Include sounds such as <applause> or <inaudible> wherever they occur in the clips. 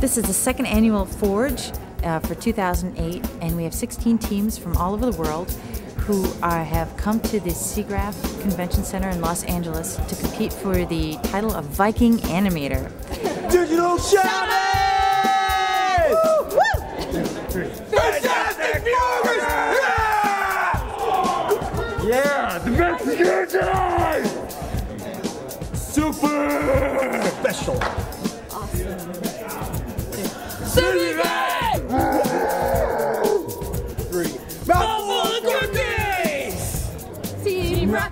This is the second annual Fjorg uh, for 2008, and we have 16 teams from all over the world who are, have come to the SIGGRAPH Convention Center in Los Angeles to compete for the title of Viking Animator. Digital Challenge! Fantastic viewers! Yeah! Yeah, the best here tonight! Super! Special. City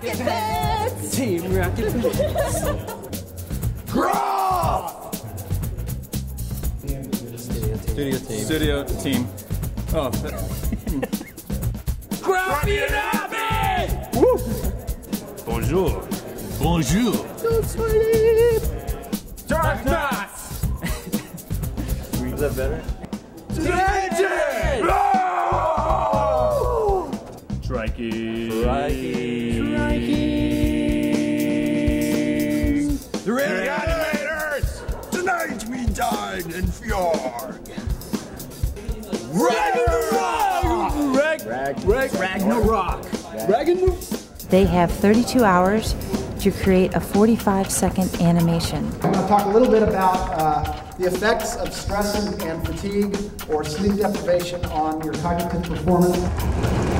Rocket Pets! Team Rocket Pets! Groff! Studio team. Studio team. Oh, Grumpy and Abby! bonjour. Bonjour. Dark Knights! Is that better? Legend! Trikey. The Rag, rag, Ragnarok! Ragnarok! They have 32 hours to create a 45 second animation. I'm going to talk a little bit about uh, the effects of stress and fatigue or sleep deprivation on your cognitive performance.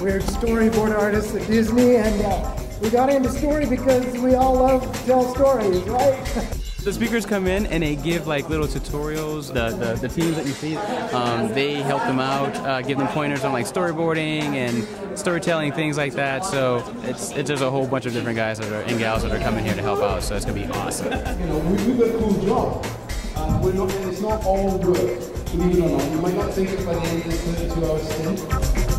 We're storyboard artists at Disney, and uh, we got into story because we all love to tell stories, right? <laughs> The speakers come in and they give like little tutorials. The, the, the teams that you see, um, they help them out, uh, give them pointers on like storyboarding and storytelling, things like that. So it's, it's just a whole bunch of different guys that are, and gals that are coming here to help out. So it's gonna be awesome. you know, we do a cool job. Uh, we're not, it's not all work, believe it or not. You might not think it by the end of this 32 hour stint.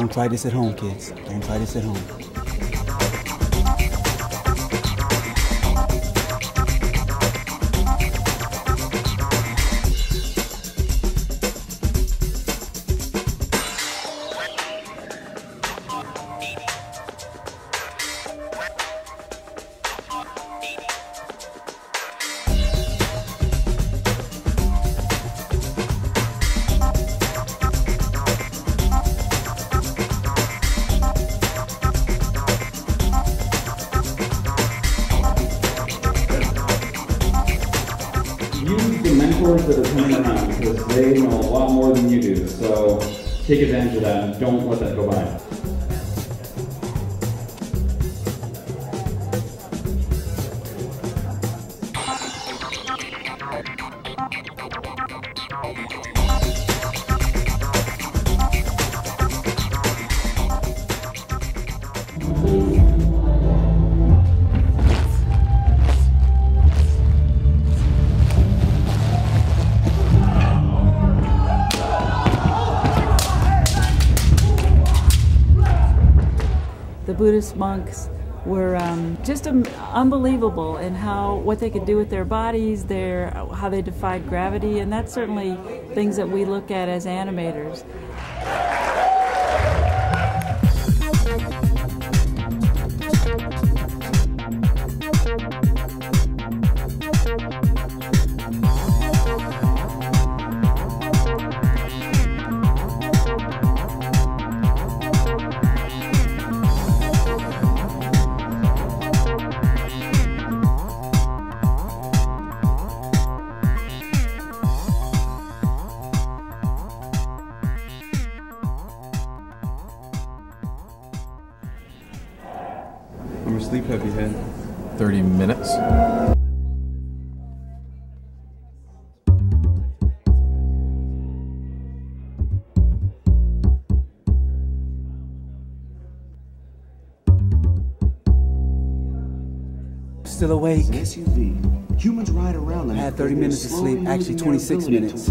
Don't try this at home, kids. Don't try this at home. That are coming around because they know a lot more than you do. So take advantage of that and don't let that go by. Buddhist monks were um, just um, unbelievable in how what they could do with their bodies, their how they defied gravity, and that's certainly things that we look at as animators. Still awake. SUV. Humans ride around I had 30 minutes of sleep, actually 26 ability minutes.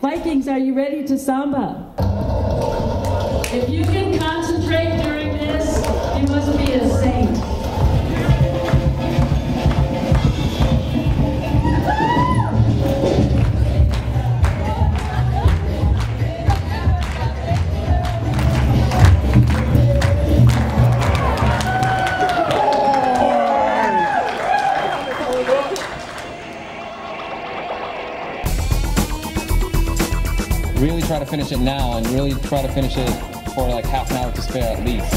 Vikings, are you ready to samba? If you can concentrate finish it now and really try to finish it for like half an hour to spare at least.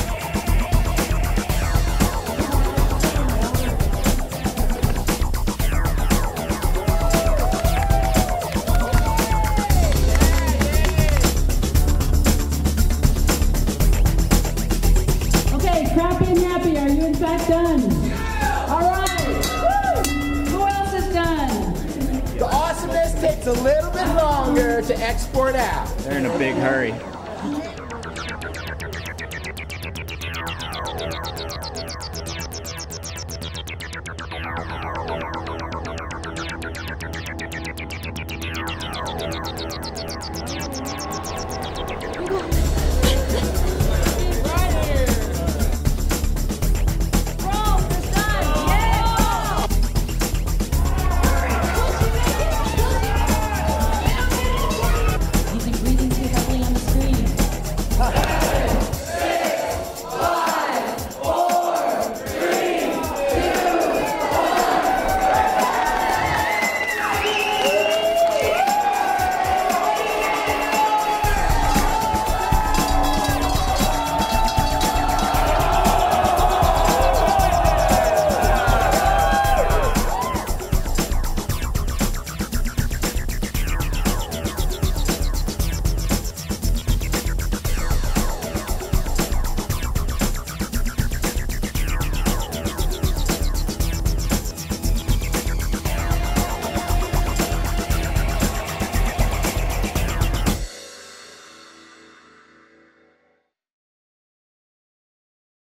Okay, Crappy and Happy, are you in fact done? takes a little bit longer to export out. They're in a big hurry.